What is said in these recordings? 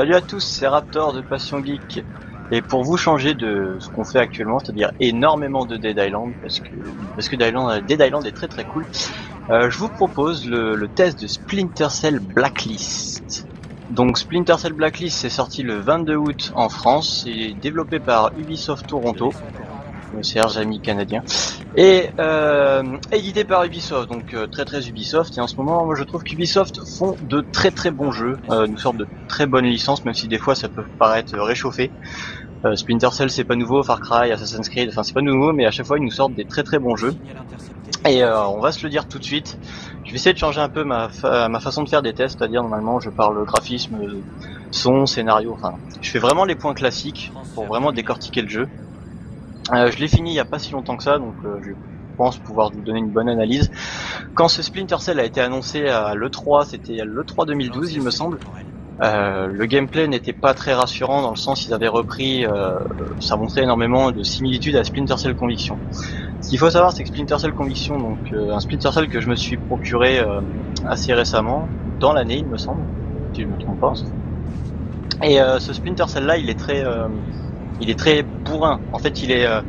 Salut à tous, c'est Raptor de Passion Geek. Et pour vous changer de ce qu'on fait actuellement, c'est-à-dire énormément de Dead Island, parce que, parce que Dead Island, est très très cool, euh, je vous propose le, le, test de Splinter Cell Blacklist. Donc Splinter Cell Blacklist c'est sorti le 22 août en France, c'est développé par Ubisoft Toronto, le Serge ami canadien, et euh, édité par Ubisoft, donc euh, très très Ubisoft. Et en ce moment, moi je trouve qu'Ubisoft font de très très bons jeux, euh, une sorte de très bonne licence, même si des fois ça peut paraître réchauffé. Euh, Splinter Cell c'est pas nouveau, Far Cry, Assassin's Creed, enfin c'est pas nouveau, mais à chaque fois ils nous sortent des très très bons jeux. Et euh, on va se le dire tout de suite. Je vais essayer de changer un peu ma, ma façon de faire des tests, c'est-à-dire normalement je parle graphisme, son, scénario, enfin je fais vraiment les points classiques pour vraiment décortiquer le jeu. Euh, je l'ai fini il y a pas si longtemps que ça, donc euh, je pense pouvoir vous donner une bonne analyse. Quand ce Splinter Cell a été annoncé à l'E3, c'était l'E3 2012 il me semble, euh, le gameplay n'était pas très rassurant dans le sens qu'ils avaient repris, euh, ça montrait énormément de similitudes à Splinter Cell Conviction. Ce qu'il faut savoir c'est que Splinter Cell Conviction, donc euh, un Splinter Cell que je me suis procuré euh, assez récemment, dans l'année il me semble, si je me trompe pas. Et ce Splinter Cell là il est très il est très bourrin. En fait, il est euh,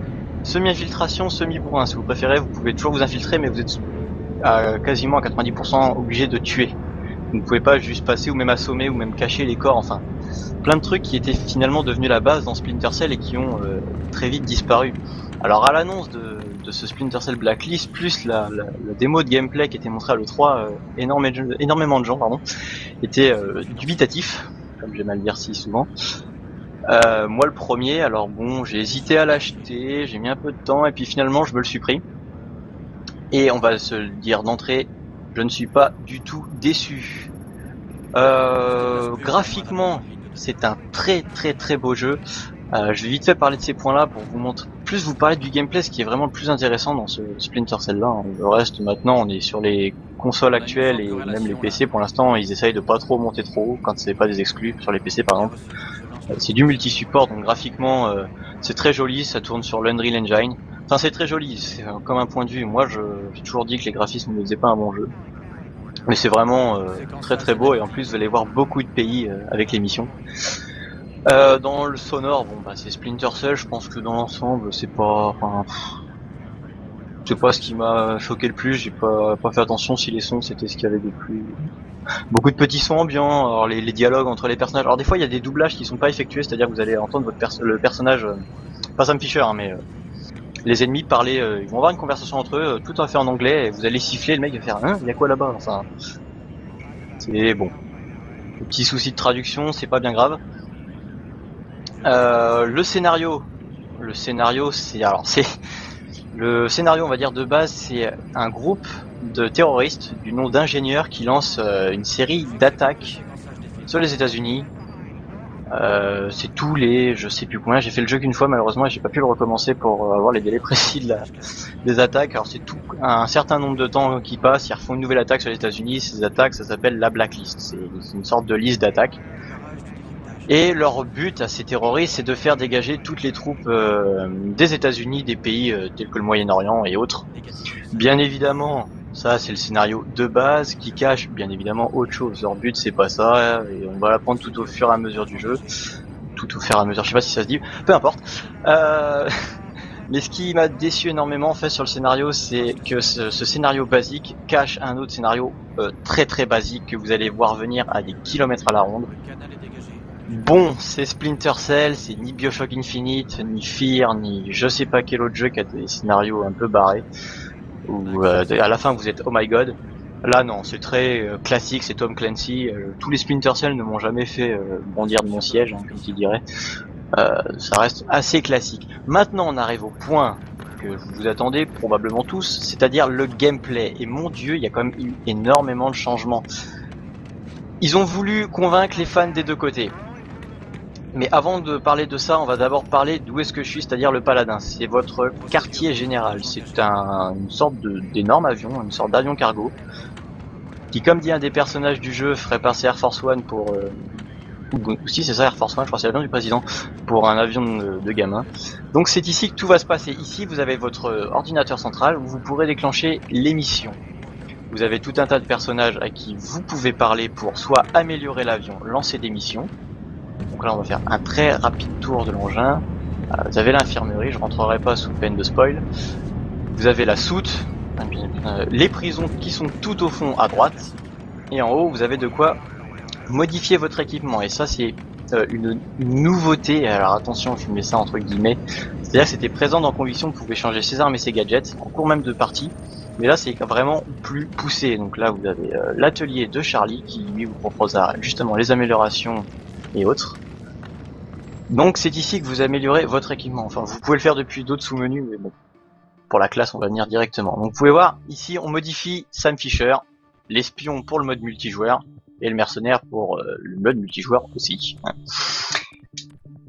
semi-infiltration, semi-bourrin. Si vous préférez, vous pouvez toujours vous infiltrer, mais vous êtes quasiment à 90% obligé de tuer. Vous ne pouvez pas juste passer ou même assommer ou même cacher les corps, enfin. Plein de trucs qui étaient finalement devenus la base dans Splinter Cell et qui ont euh, très vite disparu. Alors à l'annonce de, ce Splinter Cell Blacklist, plus la, démo de gameplay qui était montrée à l'E3, euh, énormément, de gens pardon, étaient dubitatifs, comme j'ai mal dire si souvent. Euh, moi le premier, alors bon, j'ai hésité à l'acheter, j'ai mis un peu de temps et puis finalement je me le suis pris. Et on va se dire d'entrée, je ne suis pas du tout déçu. Euh, graphiquement, c'est un très très très beau jeu. Euh, je vais vite fait parler de ces points-là pour vous montrer, plus vous parler du gameplay, ce qui est vraiment le plus intéressant dans ce Splinter Cell-là. Hein. Le reste, maintenant, on est sur les consoles actuelles et même les PC. Pour l'instant, ils essayent de pas trop monter trop haut quand c'est pas des exclus sur les PC, par exemple. Euh, c'est du multi-support, donc graphiquement euh, c'est très joli, ça tourne sur l'Unreal Engine. Enfin c'est très joli, c'est euh, comme un point de vue. Moi j'ai toujours dit que les graphismes ne faisaient pas un bon jeu. Mais c'est vraiment très très beau et en plus vous allez voir beaucoup de pays avec l'émission. dans le sonore, bon bah c'est Splinter Cell, je pense que dans l'ensemble c'est pas. Enfin, pas ce qui m'a choqué le plus, j'ai pas, pas fait attention si les sons c'était ce qu'il y avait de plus beaucoup de petits sons ambiants, alors les, dialogues entre les personnages. Alors des fois il y a des doublages qui sont pas effectués, c'est-à-dire que vous allez entendre votre le personnage, euh, pas Sam Fisher, hein, mais euh, les ennemis parler, euh, ils vont avoir une conversation entre eux, tout à fait en anglais, et vous allez siffler, le mec va faire, hein, il y a quoi là-bas Enfin, c'est bon. Petit souci de traduction, c'est pas bien grave. le scénario, le scénario, c'est alors c'est le scénario, on va dire de base, c'est un groupe de terroristes du nom d'ingénieurs qui lancent euh, une série d'attaques sur les États-Unis. Euh, c'est tous les, je sais plus combien. J'ai fait le jeu qu'une fois malheureusement et j'ai pas pu le recommencer pour avoir les délais précis de la, des attaques. Alors c'est tout un certain nombre de temps qui passe. Ils refont une nouvelle attaque sur les États-Unis. Ces attaques, ça s'appelle la blacklist. C'est une sorte de liste d'attaques. Et leur but à ces terroristes, c'est de faire dégager toutes les troupes euh, des États-Unis, des pays tels que le Moyen-Orient et autres. Bien évidemment, ça, c'est le scénario de base qui cache bien évidemment autre chose. Leur but, c'est pas ça, on va l'apprendre tout au fur et à mesure du jeu. Tout au fur et à mesure, je sais pas si ça se dit, peu importe. Euh... Mais ce qui m'a déçu énormément en fait sur le scénario, c'est que ce, scénario basique cache un autre scénario euh, très très basique que vous allez voir venir à des kilomètres à la ronde. Bon, c'est Splinter Cell, c'est ni Bioshock Infinite, ni Fear, ni je sais pas quel autre jeu qui a des scénarios un peu barrés où euh, à la fin vous êtes oh my god. Là non, c'est très euh, classique, c'est Tom Clancy. Euh, tous les Splinter Cell ne m'ont jamais fait bondir de mon siège, hein, comme tu dirais. ça reste assez classique. Maintenant on arrive au point que vous vous attendez probablement tous, c'est-à-dire le gameplay. Et mon dieu, il y a quand même eu énormément de changements. Ils ont voulu convaincre les fans des deux côtés. Mais avant de parler de ça, on va d'abord parler d'où est-ce que je suis, c'est-à-dire le Paladin. C'est votre quartier général. C'est un, une sorte d'énorme avion, une sorte d'avion cargo, qui, comme dit un des personnages du jeu, ferait passer Air Force One pour... Euh, ou, si c'est ça Air Force One, je crois c'est l'avion du président, pour un avion de, de gamin. Donc c'est ici que tout va se passer. Ici, vous avez votre ordinateur central où vous pourrez déclencher les missions. Vous avez tout un tas de personnages à qui vous pouvez parler pour soit améliorer l'avion, lancer des missions, Donc là, on va faire un très rapide tour de l'engin. Euh, vous avez l'infirmerie, je rentrerai pas sous peine de spoil. Vous avez la soute, euh, les prisons qui sont tout au fond à droite. Et en haut, vous avez de quoi modifier votre équipement. Et ça, c'est euh, une, nouveauté. Alors attention, je mets ça entre guillemets. C'est-à-dire que c'était présent dans Conviction, vous pouvez changer ses armes et ses gadgets en cours même de partie. Mais là, c'est vraiment plus poussé. Donc là, vous avez l'atelier de Charlie qui lui vous proposera justement les améliorations et autres. Donc c'est ici que vous améliorez votre équipement. Enfin, vous pouvez le faire depuis d'autres sous-menus, mais bon, pour la classe, on va venir directement. Donc vous pouvez voir, ici, on modifie Sam Fisher, l'espion pour le mode multijoueur, et le mercenaire pour euh, le mode multijoueur aussi.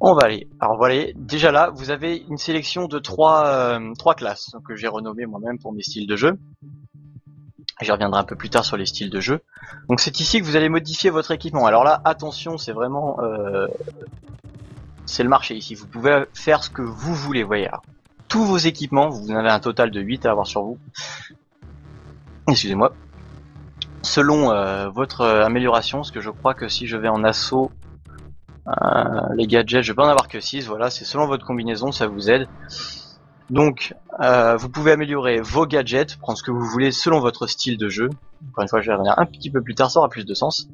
On va aller. Alors voilà, déjà là, vous avez une sélection de trois, euh, trois classes que j'ai renommées moi-même pour mes styles de jeu. J'y reviendrai un peu plus tard sur les styles de jeu. Donc c'est ici que vous allez modifier votre équipement. Alors là, attention, c'est vraiment... Euh, c'est le marché ici. Vous pouvez faire ce que vous voulez, voyez. tous vos équipements, vous avez un total de 8 à avoir sur vous. Excusez-moi. Selon euh, votre amélioration, parce que je crois que si je vais en assaut, euh, les gadgets, je peux en avoir que 6, voilà, c'est selon votre combinaison, ça vous aide. Donc, euh, vous pouvez améliorer vos gadgets, prendre ce que vous voulez selon votre style de jeu. Encore une fois, je vais revenir un petit peu plus tard, ça aura plus de sens.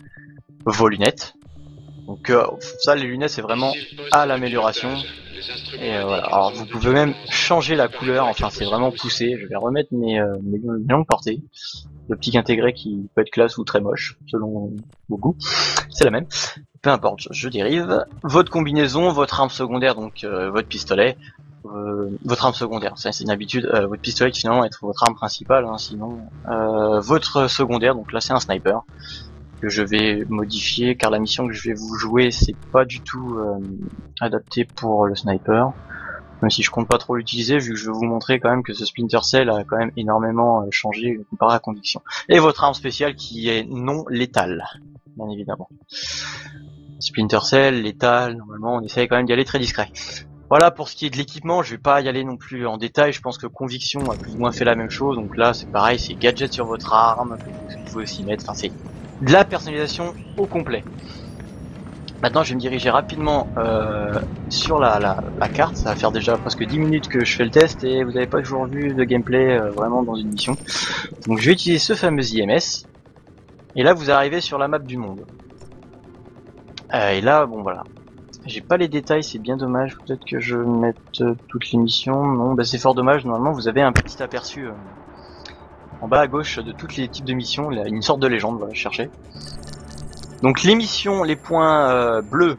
Vos lunettes. Donc euh, ça, les lunettes, c'est vraiment à l'amélioration. Et voilà. Alors, vous pouvez même changer la couleur. Enfin, c'est vraiment poussé. Je vais remettre mes, mes longues portées. L'optique intégrée qui peut être classe ou très moche, selon vos goûts. C'est la même peu importe, je dérive. Votre combinaison, votre arme secondaire, donc euh, votre pistolet, euh, votre arme secondaire, c'est une habitude, euh, votre pistolet finalement être votre arme principale, hein, sinon votre secondaire, donc là c'est un sniper que je vais modifier car la mission que je vais vous jouer c'est pas du tout adapté pour le sniper. Même si je compte pas trop l'utiliser, vu que je vais vous montrer quand même que ce Splinter Cell a quand même énormément changé comparé à Conviction. Et votre arme spéciale qui est non létale, bien évidemment. Splinter Cell, l'étal, normalement on essaye quand même d'y aller très discret. Voilà pour ce qui est de l'équipement, je vais pas y aller non plus en détail, je pense que Conviction a plus ou moins fait la même chose, donc là c'est pareil, c'est gadget sur votre arme, que vous pouvez aussi mettre, enfin c'est de la personnalisation au complet. Maintenant je vais me diriger rapidement euh, sur la, carte, ça va faire déjà presque 10 minutes que je fais le test et vous n'avez pas toujours vu de gameplay euh, vraiment dans une mission. Donc je vais utiliser ce fameux IMS, et là vous arrivez sur la map du monde. Euh, et là, bon voilà. J'ai pas les détails, c'est bien dommage. Peut-être que je mette euh, toutes les missions. Non, bah c'est fort dommage. Normalement, vous avez un petit aperçu euh, en bas à gauche de tous les types de missions. Il y a une sorte de légende, voilà, chercher. Donc les missions, les points bleus,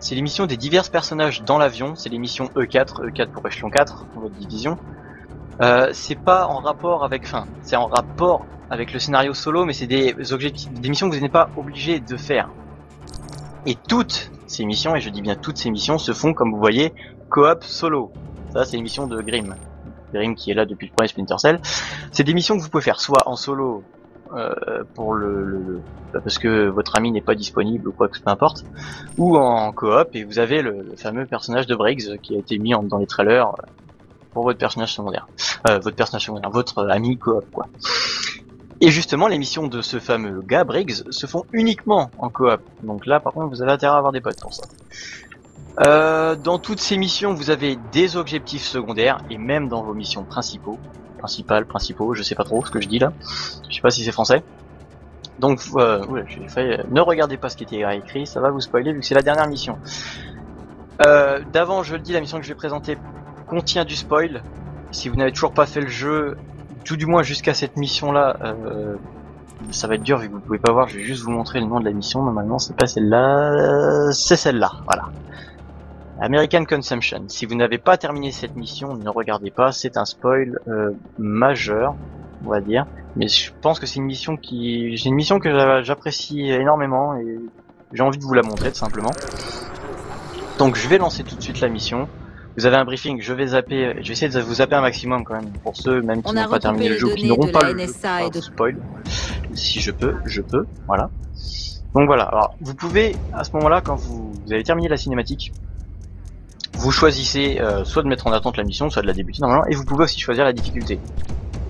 c'est les missions des divers personnages dans l'avion. C'est les missions E4, E4 pour échelon 4 dans votre division. c'est pas en rapport avec, enfin, c'est en rapport avec le scénario solo, mais c'est des objectifs, des missions que vous n'êtes pas obligé de faire. Et toutes ces missions, et je dis bien toutes ces missions, se font, comme vous voyez, coop solo. Ça, c'est l'émission de Grim. Grim qui est là depuis le premier Splinter Cell. C'est des missions que vous pouvez faire soit en solo, euh, pour le, parce que votre ami n'est pas disponible ou quoi que peu importe, ou en coop et vous avez le, fameux personnage de Briggs qui a été mis dans les trailers euh, pour votre personnage secondaire, euh, votre personnage secondaire, votre ami coop quoi. Et justement, les missions de ce fameux gars, Briggs, se font uniquement en coop. Donc là, par contre, vous avez intérêt à avoir des potes pour ça. Euh, dans toutes ces missions, vous avez des objectifs secondaires, et même dans vos missions principaux, principales, principaux, je sais pas trop ce que je dis là. Je sais pas si c'est français. Donc, euh, ne regardez pas ce qui était écrit, ça va vous spoiler vu que c'est la dernière mission. Euh, D'avant, je le dis, la mission que je vais présenter contient du spoil. Si vous n'avez toujours pas fait le jeu, tout du moins jusqu'à cette mission là, euh, ça va être dur vu que vous pouvez pas voir, je vais juste vous montrer le nom de la mission, normalement c'est pas celle-là, c'est celle-là, voilà. American Consumption. Si vous n'avez pas terminé cette mission, ne regardez pas, c'est un spoil euh, majeur, on va dire. Mais je pense que c'est une mission qui, j'ai une mission que j'apprécie énormément et j'ai envie de vous la montrer tout simplement. Donc je vais lancer tout de suite la mission. Vous avez un briefing, je vais zapper, je vais essayer de vous zapper un maximum quand même pour ceux même qui n'ont pas terminé le jeu, qui n'auront pas le jeu, de... spoil. Si je peux, je peux, voilà. Donc voilà, alors vous pouvez à ce moment-là, quand vous, avez terminé la cinématique, vous choisissez euh, soit de mettre en attente la mission, soit de la débuter normalement, et vous pouvez aussi choisir la difficulté.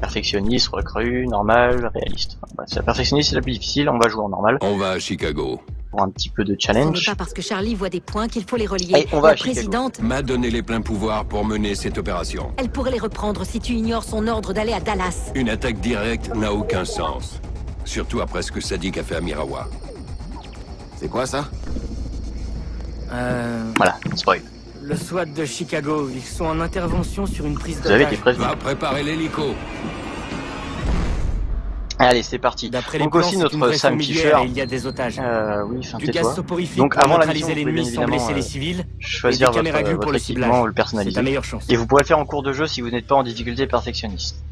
Perfectionniste, recrue, normal, réaliste. Enfin, bah, perfectionniste c'est la plus difficile, on va jouer en normal. On va à Chicago. Pour un petit peu de Ce n'est challenge. pas parce que Charlie voit des points qu'il faut les relier. Allez, on va La présidente, M'a donné les pleins pouvoirs pour mener cette opération. elle pourrait les reprendre si tu ignores son ordre d'aller à Dallas. Une attaque directe n'a aucun sens. Surtout après ce que Sadiq a fait à Mirawa. C'est quoi ça? Euh, Voilà, spoil. le SWAT de Chicago, ils sont en intervention sur une prise Vous avez d'otage. été prévenu. Va préparer l'hélico. Allez, c'est parti. D'après les Donc plans, aussi notre Sam Fisher. il y a des otages. Euh, oui, du gaz soporifique Donc, avant la mission, l'ennemi sans blesser les euh, civils. Choisir votre, pour le équipement ou le personnaliser. meilleure chance. Et vous pourrez le faire en cours de jeu si vous n'êtes pas en difficulté perfectionniste.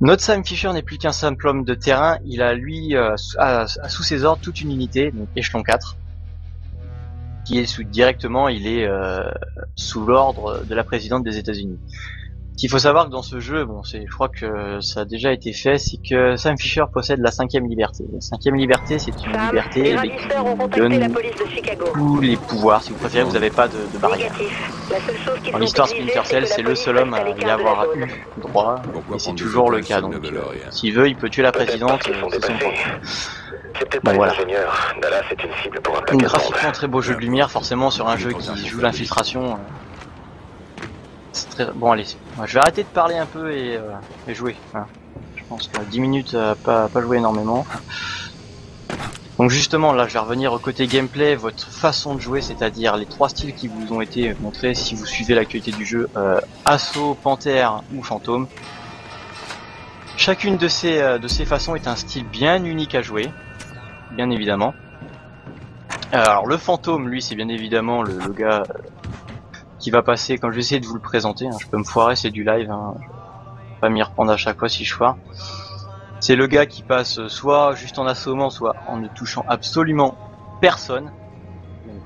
Notre Sam Fisher n'est plus qu'un simple homme de terrain, il a lui euh, sous ses ordres toute une unité, donc échelon 4, qui est sous, directement, il est euh, sous l'ordre de la présidente des États-Unis. Ce qu'il faut savoir que dans ce jeu, bon, c'est, je crois que ça a déjà été fait, c'est que Sam Fisher possède la cinquième liberté. La cinquième liberté, c'est une Sam, liberté les qui la donne police de Chicago. tous les pouvoirs. Si vous préférez, vous n'avez pas de, de barrière. Dans l'histoire Splinter Cell, c'est le seul homme à y avoir eu droit. Pourquoi Et c'est toujours le cas. Donc, s'il veut, il peut tuer la présidente. Euh, C'est son peut-être Bon, pas voilà. Dallas est une cible pour un Donc graphiquement très beau jeu de lumière, forcément sur un jeu qui joue l'infiltration. Bon. Allez, je vais arrêter de parler un peu et, euh, jouer. hein. Je pense que 10 minutes, euh, pas jouer énormément. Donc justement, là, je vais revenir au côté gameplay, votre façon de jouer, c'est-à-dire les trois styles qui vous ont été montrés si vous suivez l'actualité du jeu, euh, assaut, panthère ou fantôme. Chacune de ces, de ces façons est un style bien unique à jouer, bien évidemment. Alors le fantôme, lui, c'est bien évidemment le, gars qui va passer, comme je vais essayer de vous le présenter, hein, je peux me foirer, c'est du live, hein, pas m'y reprendre à chaque fois si je foire. C'est le gars qui passe soit juste en assommant, soit en ne touchant absolument personne.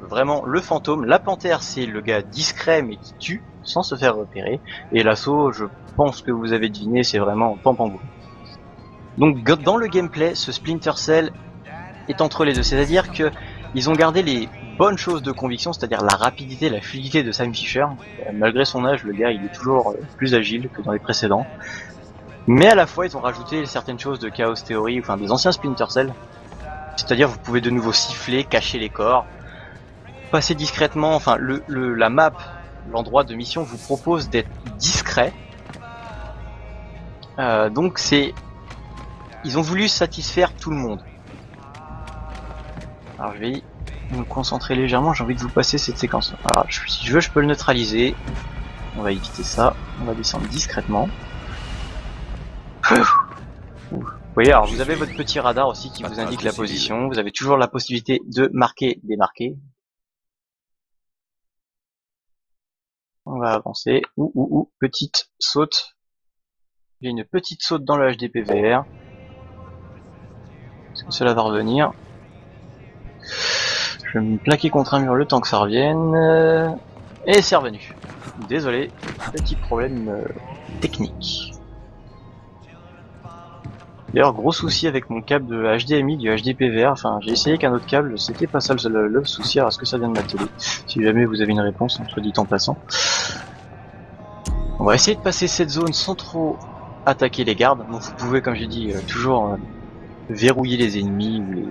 Vraiment le fantôme. La panthère, c'est le gars discret mais qui tue sans se faire repérer. Et l'assaut, je pense que vous avez deviné, c'est vraiment Pampango. Donc dans le gameplay, ce Splinter Cell est entre les deux. C'est-à-dire que ils ont gardé les bonnes choses de conviction, c'est-à-dire la rapidité, la fluidité de Sam Fisher. Euh, Malgré son âge, le gars il est toujours euh, plus agile que dans les précédents. Mais à la fois, ils ont rajouté certaines choses de Chaos Theory, enfin des anciens Splinter Cell. C'est-à-dire, vous pouvez de nouveau siffler, cacher les corps, passer discrètement. Enfin, le, le- la map, l'endroit de mission vous propose d'être discret. Euh, donc, c'est, ils ont voulu satisfaire tout le monde. Alors, je vais me concentrer légèrement. J'ai envie de vous passer cette séquence. Alors, je- si je veux, je peux le neutraliser. On va éviter ça. On va descendre discrètement. Vous voyez, alors vous avez votre petit radar aussi qui vous indique la position. Vous avez toujours la possibilité de marquer, démarquer. On va avancer. Ouh, ouh, ouh, petite saute. A une petite saute dans le HDPVR. Est-ce que cela va revenir? Je vais me plaquer contre un mur le temps que ça revienne. Euh, Et c'est revenu. Désolé, petit problème euh, technique. D'ailleurs, gros souci avec mon câble de HDMI, du HDPVR. Enfin, j'ai essayé qu'un autre câble, c'était pas ça le, souci. Alors, est-ce que ça vient de ma télé? Si jamais vous avez une réponse, entre dit en passant. On va essayer de passer cette zone sans trop attaquer les gardes. Donc, vous pouvez, comme j'ai dit, euh, toujours verrouiller les ennemis ou les...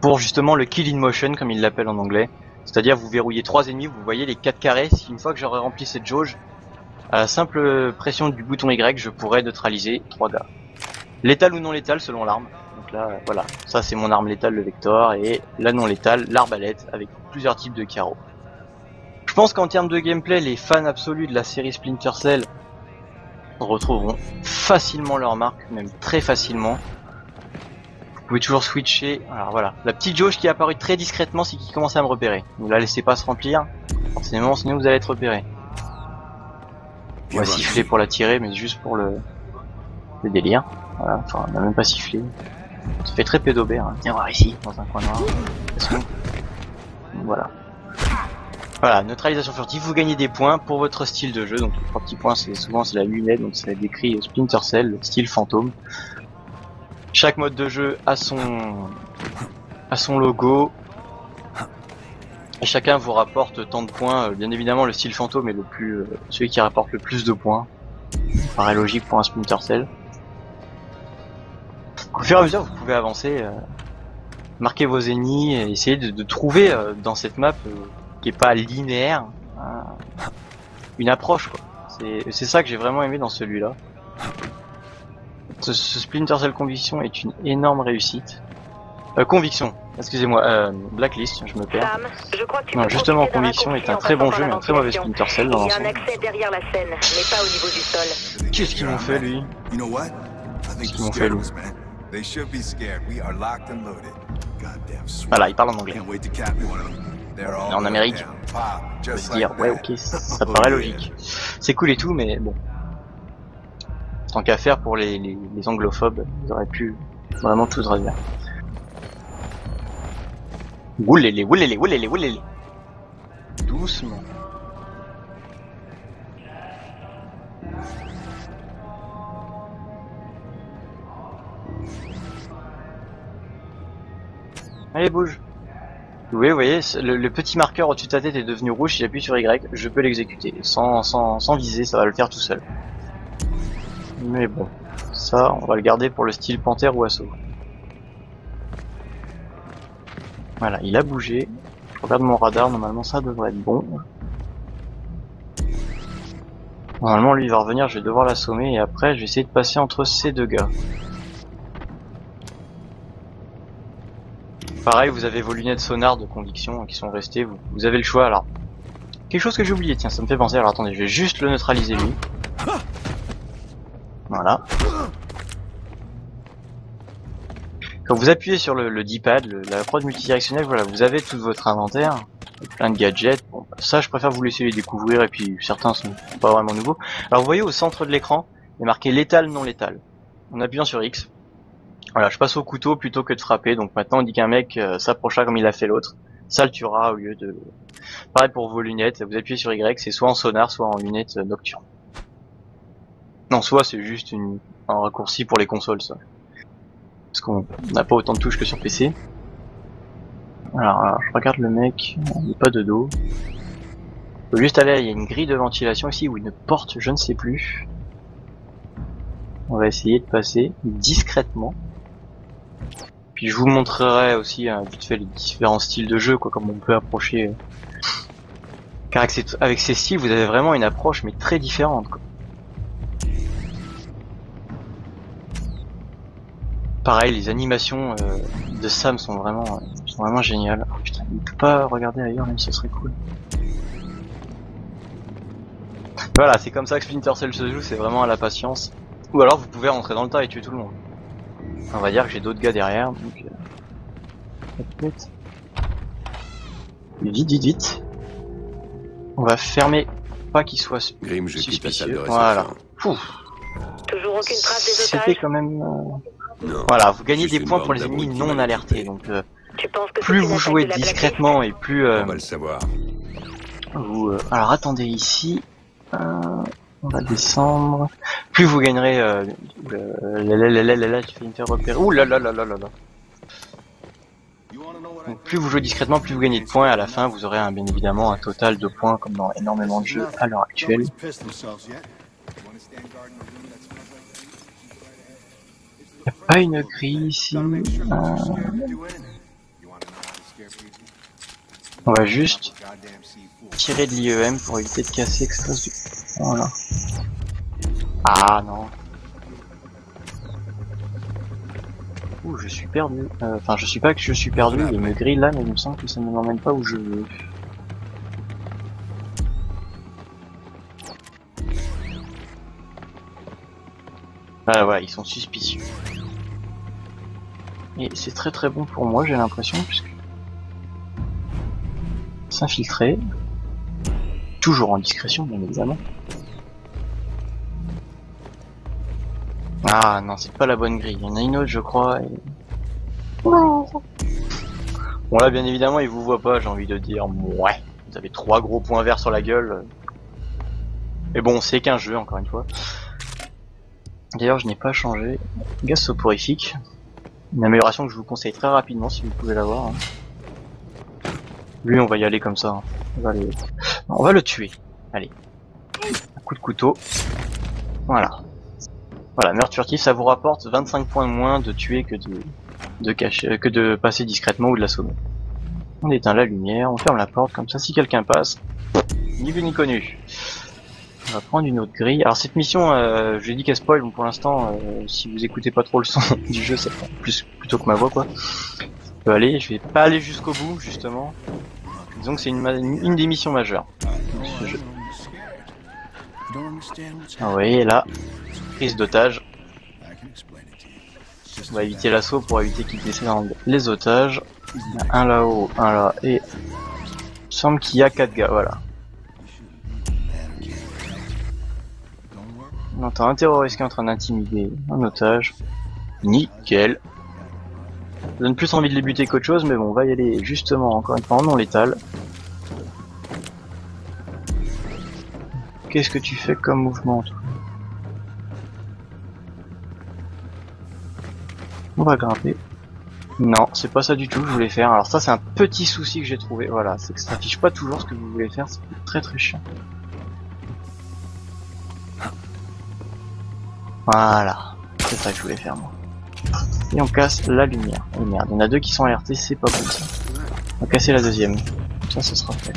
pour justement le kill in motion, comme ils l'appellent en anglais. C'est-à-dire, vous verrouillez trois ennemis, vous voyez les quatre carrés. Si une fois que j'aurai rempli cette jauge, à la simple pression du bouton Y, je pourrais neutraliser trois gars. Létal ou non létal selon l'arme. Donc là, voilà, ça c'est mon arme létale, le Vector, et la non létale, l'arbalète, avec plusieurs types de carreaux. Je pense qu'en termes de gameplay, les fans absolus de la série Splinter Cell retrouveront facilement leur marque, même très facilement. Vous pouvez toujours switcher. Alors voilà, la petite jauge qui est apparue très discrètement, c'est qu'il commence à me repérer. Ne la laissez pas se remplir, forcément, sinon vous allez être repéré. On va siffler pour la tirer, mais juste pour le, délire. Voilà, enfin, on n'a même pas sifflé. Ça fait très pédobère. Hein. Viens voir ici, dans un coin noir. Voilà. Voilà, neutralisation furtive, vous gagnez des points pour votre style de jeu. Donc les trois petits points, c'est souvent c'est la lunette, donc ça décrit Splinter Cell, le style fantôme. Chaque mode de jeu a son a son logo. Et chacun vous rapporte tant de points. Euh, Bien évidemment, le style fantôme est le plus euh, celui qui rapporte le plus de points. Ça paraît logique pour un Splinter Cell. Au fur et à mesure, vous pouvez avancer. euh, marquez vos ennemis et essayez de, trouver dans cette map qui est pas linéaire hein, une approche c'est ça que j'ai vraiment aimé dans celui-là. Ce, ce Splinter Cell Conviction est une énorme réussite. Euh, conviction, excusez-moi, euh, Blacklist, je me perds. Sam, je crois que tu Non, justement, Conviction est un très bon jeu, mais un très mauvais. Splinter Cell dans l'ensemble. Qu'est-ce qu'ils m'ont fait lui? Qu'est-ce qu'ils m'ont fait lui? us, man. They should be scared. We are locked and loaded. Goddamn sweet. Voilà, il parle en anglais. En Amérique. On peut se dire, ouais ok, ça, Oh, paraît yeah. logique. C'est cool et tout, mais bon. Tant qu'à faire pour les, les, les anglophobes, ils auraient pu vraiment tout traduire. Oulélé, oulélé, oulélé, oulélé. Doucement. Allez, bouge. Oui, vous voyez, le, le petit marqueur au-dessus de ta tête est devenu rouge. Si j'appuie sur Y, je peux l'exécuter. Sans, sans, sans viser, ça va le faire tout seul. Mais bon, ça, on va le garder pour le style panthère ou assaut. Voilà, il a bougé. Je regarde mon radar, normalement ça devrait être bon. Normalement, lui il va revenir, je vais devoir l'assommer et après, je vais essayer de passer entre ces deux gars. Pareil, vous avez vos lunettes sonar de conviction hein, qui sont restées, vous, vous avez le choix. Alors, quelque chose que j'ai oublié, tiens, ça me fait penser. Alors attendez, je vais juste le neutraliser lui. Voilà. Quand vous appuyez sur le, le D-pad, la croix multidirectionnelle, voilà, vous avez tout votre inventaire, plein de gadgets. Bon, ça, je préfère vous laisser les découvrir et puis certains sont pas vraiment nouveaux. Alors vous voyez au centre de l'écran, il est marqué létal, non létal. En appuyant sur X, voilà, je passe au couteau plutôt que de frapper. Donc maintenant, on dit qu'un mec euh, s'approchera comme il a fait l'autre. Ça le tuera au lieu de. Pareil pour vos lunettes. Vous appuyez sur Y, c'est soit en sonar, soit en lunettes euh, nocturnes. Non, soit c'est juste une, un raccourci pour les consoles, ça. Parce qu'on n'a pas autant de touches que sur PC. Alors, alors, je regarde le mec, il n'est pas de dos. Faut juste aller, il y a une grille de ventilation ici ou une porte, je ne sais plus. On va essayer de passer discrètement. Puis je vous montrerai aussi hein, vite fait les différents styles de jeu, quoi, comme on peut approcher. Car avec ces, avec ces styles, vous avez vraiment une approche mais très différente. Quoi. Pareil, les animations euh, de Sam sont vraiment, euh, sont vraiment géniales. Oh, putain, il peut pas regarder ailleurs, même si ce serait cool. Voilà, c'est comme ça que Splinter Cell se joue, c'est vraiment à la patience. Ou alors vous pouvez rentrer dans le tas et tuer tout le monde. On va dire que j'ai d'autres gars derrière, donc... euh. Vite, vite, vite. On va fermer, pas qu'il soit Grim, je quitte la salle de suspicieux. réception. Voilà. Pouf. Toujours aucune trace des C'était otages quand même... euh. Voilà, vous gagnez des points pour les ennemis non alertés, donc euh, Tu penses que plus vous jouez discrètement et plus euh, On va le savoir. vous... euh, alors attendez ici... euh, on va descendre... Plus vous gagnerez... Euh, le- là, là, là, là, là, là, tu fais une faire repérer... Ouh là là là là là là Donc, plus vous jouez discrètement, plus vous gagnez de points. À la fin, vous aurez un, bien évidemment un total de points comme dans énormément de jeux à l'heure actuelle. Y a pas une grille ici. euh, On va juste tirer de l'IEM pour éviter de casser du... Voilà. Ah non. Ouh, je suis perdu. Euh, Enfin, je suis pas que je suis perdu, il y a une grille là, mais il me semble que ça ne m'emmène pas où je veux. Ah voilà, ils sont suspicieux. Et c'est très très bon pour moi, j'ai l'impression, puisque... S'infiltrer. Toujours en discrétion, bien évidemment. Ah non, c'est pas la bonne grille. Il y en a une autre, je crois. Et... Bon là, bien évidemment, il vous voit pas, j'ai envie de dire. Ouais, vous avez trois gros points verts sur la gueule. Mais bon, c'est qu'un jeu, encore une fois. D'ailleurs, je n'ai pas changé. Gaz soporifique. Une amélioration que je vous conseille très rapidement si vous pouvez l'avoir. hein. Lui, on va y aller comme ça. hein. On va, le tuer. Allez. Un coup de couteau. Voilà. Voilà, meurtre ça vous rapporte 25 points de moins de tuer que de que de passer discrètement ou de l'assommer. On éteint la lumière, on ferme la porte, comme ça si quelqu'un passe, ni vu ni connu. Va prendre une autre grille. Alors cette mission, euh, je dis qu'elle spoil, donc pour l'instant, euh, si vous écoutez pas trop le son du jeu, c'est plus plutôt que ma voix quoi. Je aller, je vais pas aller jusqu'au bout justement. Disons que c'est une, des missions majeures. Ah, voyez là, prise d'otage. On va éviter l'assaut pour éviter qu'ils descendent les otages. Un là-haut, un là, et il semble qu'il y a quatre gars, voilà. On entend un terroriste qui est en train d'intimider un otage. Nickel. Ça donne plus envie de les buter qu'autre chose, mais bon, on va y aller justement encore une fois en non létal. Qu'est-ce que tu fais comme mouvement toi? On va grimper. Non, c'est pas ça du tout que je voulais faire. Alors ça c'est un petit souci que j'ai trouvé. Voilà, c'est que ça affiche pas toujours ce que vous voulez faire, c'est très très chiant. Voilà, c'est ça que je voulais faire moi. Et on casse la lumière. Oh merde, il y en a deux qui sont alertés, c'est pas bon ça. On va casser la deuxième. Ça, ce sera fait.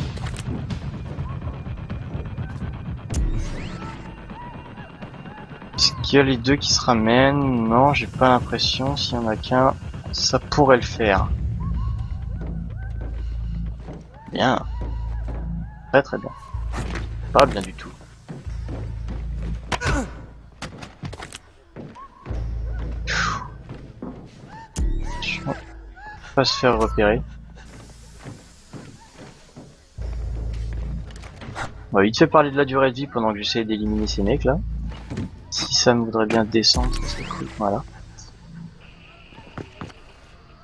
Est-ce qu'il y a les deux qui se ramènent? Non, j'ai pas l'impression. S'il y en a qu'un, ça pourrait le faire. Bien. Très très bien. Pas bien du tout. Se faire repérer. On va fait parler de la durée de vie pendant que j'essaie d'éliminer ces mecs là. Si ça me voudrait bien descendre, serait cool. Voilà.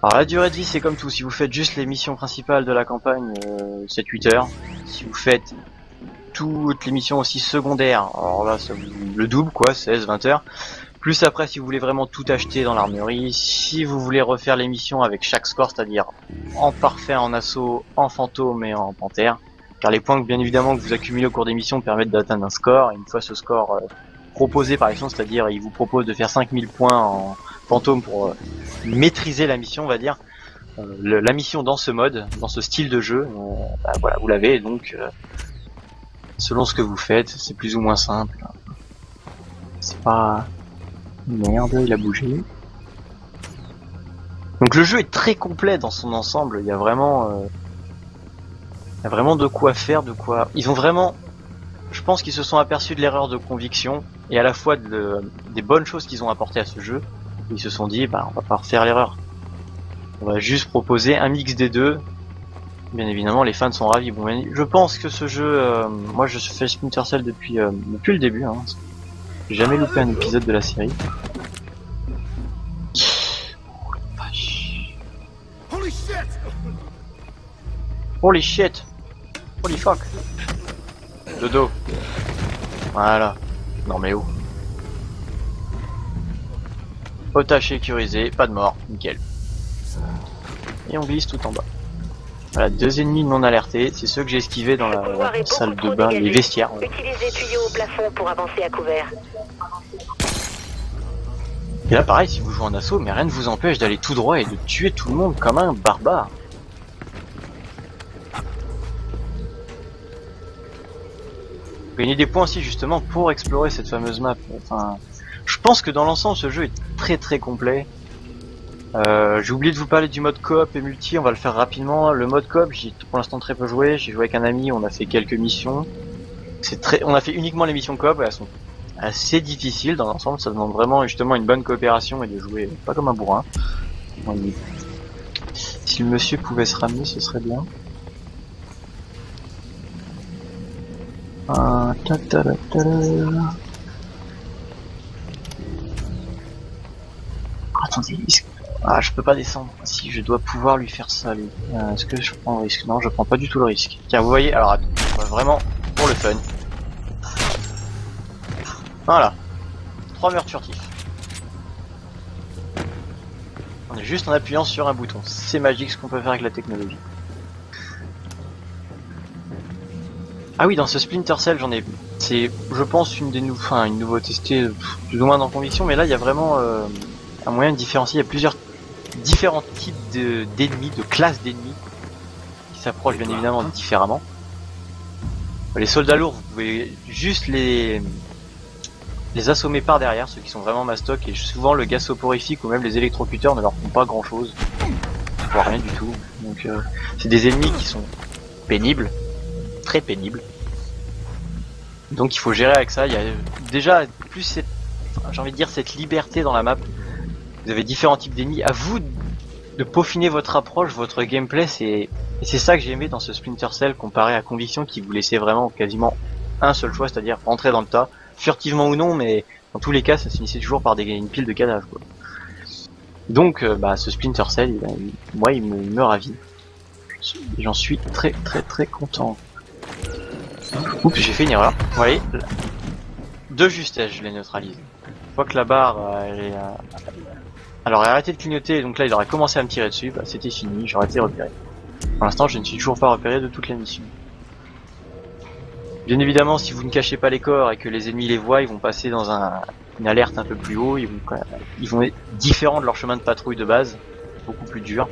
Alors la durée de vie c'est comme tout, si vous faites juste les missions principales de la campagne, euh, 7-8 heures. Si vous faites toutes les missions aussi secondaires, alors là ça vous le double quoi, 16-20 heures. Plus après si vous voulez vraiment tout acheter dans l'armurerie, si vous voulez refaire les missions avec chaque score, c'est-à-dire en parfait, en assaut, en fantôme et en panthère. Car les points bien évidemment que vous accumulez au cours des missions permettent d'atteindre un score, et une fois ce score euh, proposé par exemple, c'est-à-dire il vous propose de faire 5000 points en fantôme pour euh, maîtriser la mission, on va dire. Euh, la mission dans ce mode, dans ce style de jeu, bah, voilà, vous l'avez. Donc, selon ce que vous faites, c'est plus ou moins simple. C'est pas merde, il a bougé. Donc le jeu est très complet dans son ensemble. Il y a vraiment, euh, il y a vraiment de quoi faire, de quoi. Ils ont vraiment, je pense qu'ils se sont aperçus de l'erreur de conviction et à la fois de, des bonnes choses qu'ils ont apportées à ce jeu. Ils se sont dit, bah, on va pas refaire l'erreur. On va juste proposer un mix des deux. Bien évidemment, les fans sont ravis. Bon, je pense que ce jeu, euh, moi, je fais Splinter Cell depuis euh, depuis le début. Hein. J'ai jamais loupé un épisode de la série. Holy shit! Holy shit! Holy fuck! Dodo. Voilà. Non mais où? Otage sécurisé, pas de mort, nickel. Et on glisse tout en bas. Voilà, deux ennemis non alertés, c'est ceux que j'ai esquivés dans la, salle de bain, les vestiaires. Utilise les tuyaux au plafond pour avancer à couvert. Et là pareil, si vous jouez en assaut, mais rien ne vous empêche d'aller tout droit et de tuer tout le monde comme un barbare. Gagner des points aussi justement pour explorer cette fameuse map. Enfin, je pense que dans l'ensemble ce jeu est très très complet. Euh, j'ai oublié de vous parler du mode coop et multi, on va le faire rapidement. Le mode coop, j'ai pour l'instant très peu joué. J'ai joué avec un ami, on a fait quelques missions. On a fait uniquement les missions coop, elles sont assez difficiles dans l'ensemble. Ça demande vraiment justement une bonne coopération et de jouer pas comme un bourrin. Si le monsieur pouvait se ramener, ce serait bien. Ah. Attendez, ah, je peux pas descendre. Si, je dois pouvoir lui faire ça, lui. Euh, Est-ce que je prends le risque? Non, je prends pas du tout le risque. Tiens, vous voyez, alors vraiment pour le fun. Voilà. Trois meurtres furtifs. On est juste en appuyant sur un bouton. C'est magique ce qu'on peut faire avec la technologie. Ah oui, dans ce Splinter Cell, j'en ai. C'est, je pense, une des nou... enfin, une nouveauté testée plus ou moins dans Conviction, mais là, il y a vraiment euh, un moyen de différencier. Il y a plusieurs différents types de- d'ennemis, de, classes d'ennemis, qui s'approchent bien évidemment différemment. Les soldats lourds, vous pouvez juste les les assommer par derrière, ceux qui sont vraiment mastoc, et souvent le gaz soporifique ou même les électrocuteurs ne leur font pas grand chose, voire rien du tout. Donc euh, c'est des ennemis qui sont pénibles, très pénibles. Donc il faut gérer avec ça. Il y a déjà plus cette, j'ai envie de dire cette liberté dans la map. Vous avez différents types d'ennemis. À vous de peaufiner votre approche, votre gameplay. C'est c'est ça que j'ai aimé dans ce Splinter Cell comparé à Conviction qui vous laissait vraiment quasiment un seul choix, c'est-à-dire rentrer dans le tas, furtivement ou non, mais dans tous les cas, ça finissait toujours par des, une pile de cadavres. Quoi. Donc, euh, bah, ce Splinter Cell, moi, il me, il me ravit. J'en suis très très très content. Oups, j'ai fait une erreur. Vous voyez, de justesse, je les neutralise. Une fois que la barre, euh, elle est, euh, alors il a arrêté de clignoter, donc là il aurait commencé à me tirer dessus, bah, c'était fini, j'aurais été repéré. Pour l'instant, je ne suis toujours pas repéré de toute la mission. Bien évidemment, si vous ne cachez pas les corps et que les ennemis les voient, ils vont passer dans un, une alerte un peu plus haut, ils vont, ils vont être différents de leur chemin de patrouille de base, beaucoup plus dur.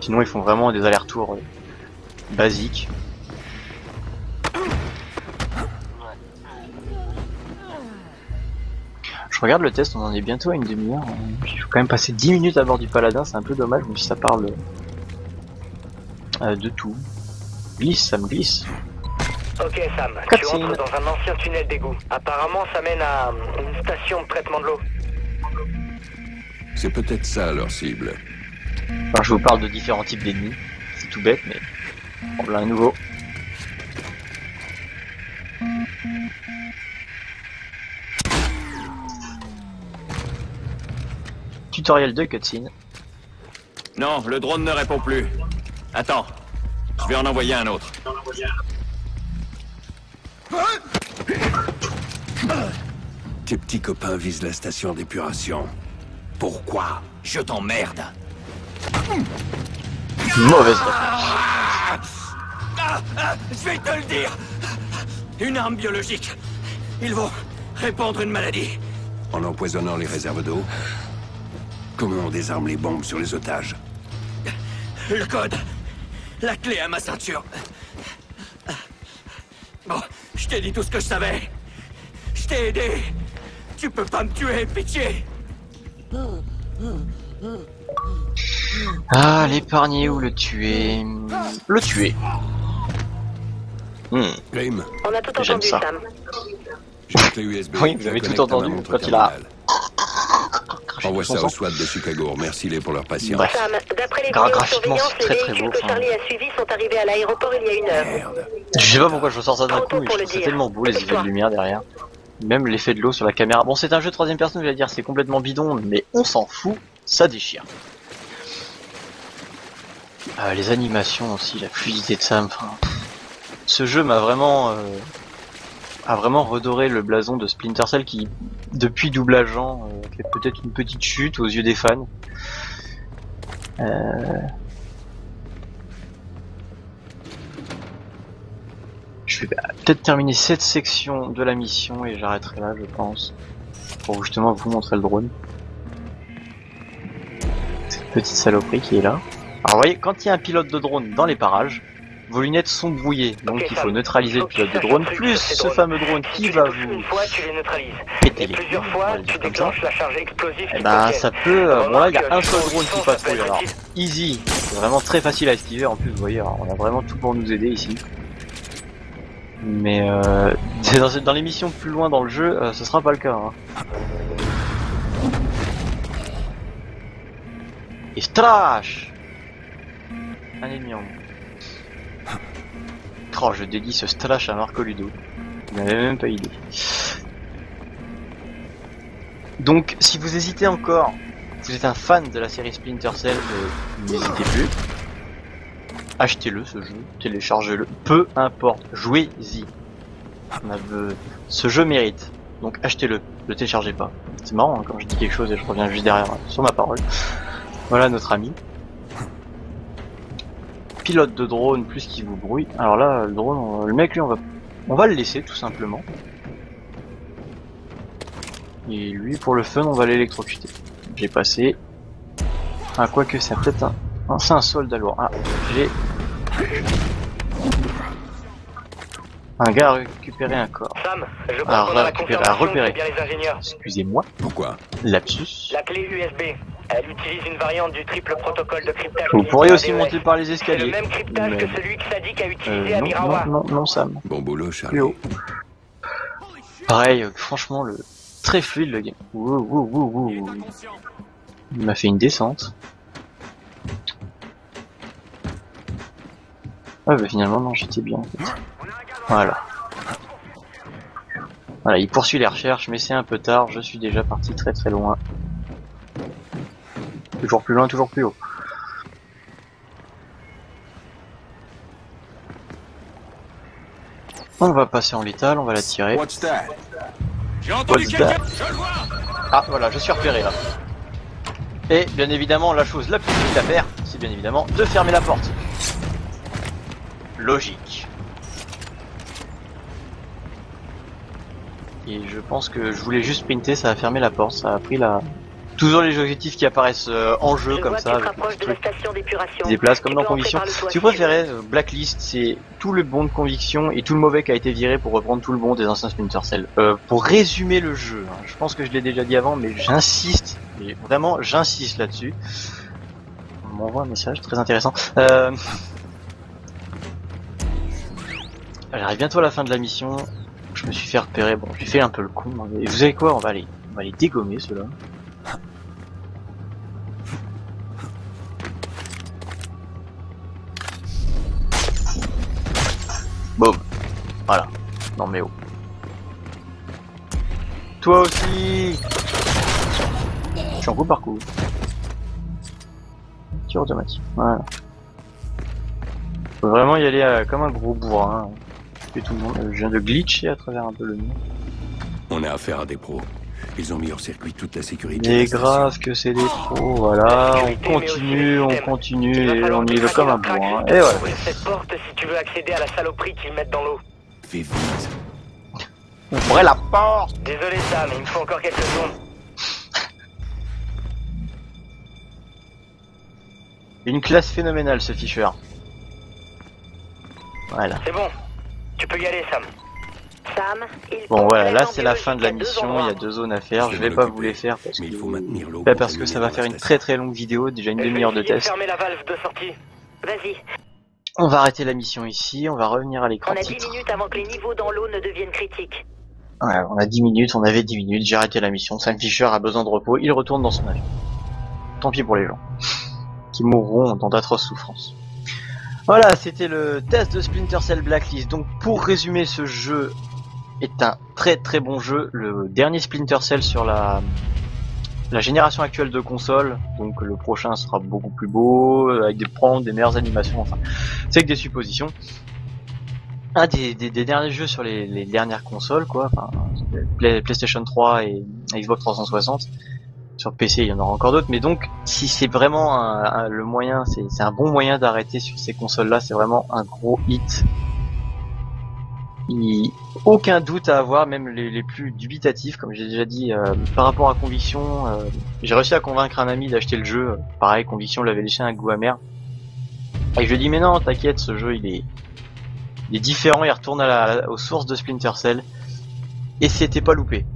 Sinon, ils font vraiment des allers-retours euh, basiques. Je regarde le test, on en est bientôt à une demi-heure. Il faut quand même passer 10 minutes à bord du paladin, c'est un peu dommage, même si ça parle euh, de tout. Glisse, ça me glisse. Ok Sam, tu entres dans un ancien tunnel d'égout. Apparemment ça mène à euh, une station de traitement de l'eau. C'est peut-être ça leur cible. Alors je vous parle de différents types d'ennemis. C'est tout bête, mais on voilà un nouveau. Tutoriel de cutscene. Non, le drone ne répond plus. Attends, je vais en envoyer un autre. Tes petits copains visent la station d'épuration. Pourquoi Je t'emmerde. Mauvaise je vais te le dire. Une arme biologique. Ils vont répandre une maladie. En empoisonnant les réserves d'eau Comment on désarme les bombes sur les otages Le code. La clé à ma ceinture. Je t'ai dit tout ce que je savais. Je t'ai aidé. Tu peux pas me tuer, pitié. Ah, l'épargner ou le tuer Le tuer. Hmm. On a tout entendu, ça. Sam. j'ai une clé USB. Oui, vous avez tout entendu quand il a-. Envoie ça au SWAT de Chicago. Remercie-les pour leur patience. Bref. D'après les Gra- vidéos de graphiquement, surveillance, c'est les très, très véhicules beau, que. Charlie a suivis sont arrivés à l'aéroport il y a une heure. Merde. Je sais pas pourquoi je ressors ça d'un coup, mais je le trouve ça tellement beau les effets de lumière derrière. Même l'effet de l'eau sur la caméra. Bon, c'est un jeu troisième personne, je vais dire, c'est complètement bidon, mais on s'en fout, ça déchire. Euh, les animations aussi, la fluidité de Sam. Enfin, ce jeu m'a vraiment, euh, a vraiment redoré le blason de Splinter Cell qui, depuis Double Agent, euh, fait peut-être une petite chute aux yeux des fans. Euh, Je vais peut-être terminer cette section de la mission et j'arrêterai là, je pense, pour justement vous montrer le drone. Cette petite saloperie qui est là. Alors vous voyez, quand il y a un pilote de drone dans les parages, vos lunettes sont brouillées, donc il faut neutraliser le pilote de drone, plus ce fameux drone qui va vous Une fois, tu les neutralises. péter Et les plusieurs fois, tu dire comme ça. déclenches la charge explosive Eh qui ben, ça peut. euh, bon là, il y a un seul drone qui être Alors, easy, c'est vraiment très facile à esquiver. En plus, vous voyez, on a vraiment tout pour nous aider ici. Mais euh, dans, dans les missions plus loin dans le jeu, euh, ce sera pas le cas. Hein. Et strash Un ennemi en moins. Oh, je dédie ce strash à Marco Ludo. Vous n'avez même pas idée. Donc, si vous hésitez encore, si vous êtes un fan de la série Splinter Cell, euh, n'hésitez plus. Achetez-le ce jeu, téléchargez-le, peu importe, jouez-y. Ce jeu mérite, donc achetez-le, le téléchargez pas. C'est marrant hein, quand je dis quelque chose et je reviens juste derrière hein, sur ma parole. Voilà notre ami. Pilote de drone plus qui vous brouille. Alors là, le drone, on- le mec lui on va, on va le laisser tout simplement. Et lui pour le fun on va l'électrocuter. J'ai passé Ah, quoique, c'est peut-être un... un- C'est un soldat lourd. Ah, j'ai... Un gars a récupéré un corps. Sam, je Ah, a que. Excusez-moi. Pourquoi? Lapsus. La clé USB, elle utilise une variante du triple protocole de cryptage. Vous pourriez aussi monter par les C'est le escaliers. même cryptage Mais- que celui que Sadik a utilisé Euh, à non, Mirawa. non, non, non, Sam. Bon boulot, Charlie. Plus haut. Pareil, euh, franchement, le très fluide le game. Il m'a fait une descente. Ouais, bah finalement, non, j'étais bien. en fait. Voilà. Voilà, il poursuit les recherches, mais c'est un peu tard. Je suis déjà parti très très loin. Toujours plus loin, toujours plus haut. On va passer en létal, on va la tirer. What's that? J'ai entendu What's quelqu'un that? Je le vois Ah voilà, je suis repéré là. Et bien évidemment, la chose la plus vite à faire, c'est bien évidemment de fermer la porte. Logique. Et je pense que je voulais juste sprinter, ça a fermé la porte, ça a pris la... Toujours les objectifs qui apparaissent euh, en jeu Je comme vois ça, tu avec le rapproches petit de la truc station d'épuration. qui se déplace comme dans Conviction. si tu veux. préférais, euh, Blacklist, c'est tout le bon de Conviction et tout le mauvais qui a été viré pour reprendre tout le bon des anciens Splinter Cell. Euh, pour résumer le jeu, hein, je pense que je l'ai déjà dit avant, mais j'insiste, vraiment j'insiste là-dessus. On m'envoie un message très intéressant. Euh... J'arrive bientôt à la fin de la mission. Je me suis fait repérer. Bon, j'ai fait un peu le con. Et vous savez quoi On va aller, on va les dégommer ceux-là. Voilà. Non mais oh. Toi aussi Je suis en coup par coup. Tir automatique. Voilà. Faut vraiment y aller euh, comme un gros bourrin. Et tout le monde. euh, Je viens de glitcher à travers un peu le mur. On a affaire à des pros. Ils ont mis hors circuit toute la sécurité. Mais grave que c'est des pros, voilà, on continue, on continue et on y va comme un bourrin. Et voilà. Cette porte si tu veux accéder à la saloperie qu'ils mettent dans l'eau. Fais vite. Ouvrez la porte Désolé Sam, il me faut encore quelques secondes. Une classe phénoménale ce Fisher. Voilà. C'est bon. Tu peux y aller Sam. Sam, il Bon voilà, là c'est la fin de la mission, il y a deux zones à faire, Je je vais pas vous les faire parce Mais que... il faut maintenir l'eau Bah, pour parce que ça va faire une très très longue vidéo, déjà une demi-heure de test. fermer la valve de sortie. Vas-y, On va arrêter la mission ici, on va revenir à l'écran on a 10 titre. minutes avant que les niveaux dans l'eau ne deviennent critiques. Ouais, on a 10 minutes, on avait 10 minutes, j'ai arrêté la mission. Sam Fisher a besoin de repos, il retourne dans son avion. Tant pis pour les gens. Qui mourront dans d'atroces souffrances. Voilà, c'était le test de Splinter Cell Blacklist. Donc pour résumer, ce jeu est un très très bon jeu. Le dernier Splinter Cell sur la, la génération actuelle de consoles. Donc le prochain sera beaucoup plus beau, avec des prendre des meilleures animations, enfin. C'est que des suppositions un des, des, derniers jeux sur les, dernières consoles, quoi. PlayStation 3 et Xbox 360. Sur PC, il y en aura encore d'autres. Mais donc, si c'est vraiment le moyen, c'est un bon moyen d'arrêter sur ces consoles-là. C'est vraiment un gros hit. Il- aucun doute à avoir, même les, plus dubitatifs, comme j'ai déjà dit, euh, par rapport à Conviction. euh, j'ai réussi à convaincre un ami d'acheter le jeu. Pareil, Conviction l'avait laissé un goût amer. Et je lui ai dit, mais non, t'inquiète, ce jeu, il est, il est différent, il retourne à la, aux sources de Splinter Cell. Et c'était pas loupé.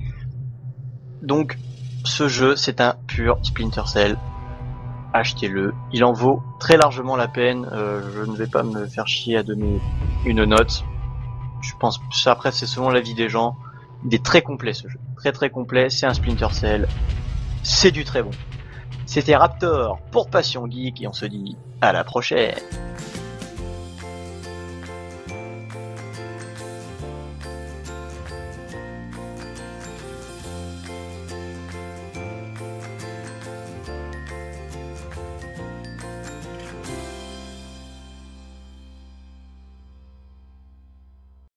Donc, ce jeu, c'est un pur Splinter Cell. Achetez-le. Il en vaut très largement la peine. Euh, je ne vais pas me faire chier à donner une note. Après, c'est selon l'avis des gens. Il est très complet, ce jeu. Très très complet. C'est un Splinter Cell. C'est du très bon. C'était Raptor pour Passion Geek et on se dit à la prochaine.